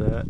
that.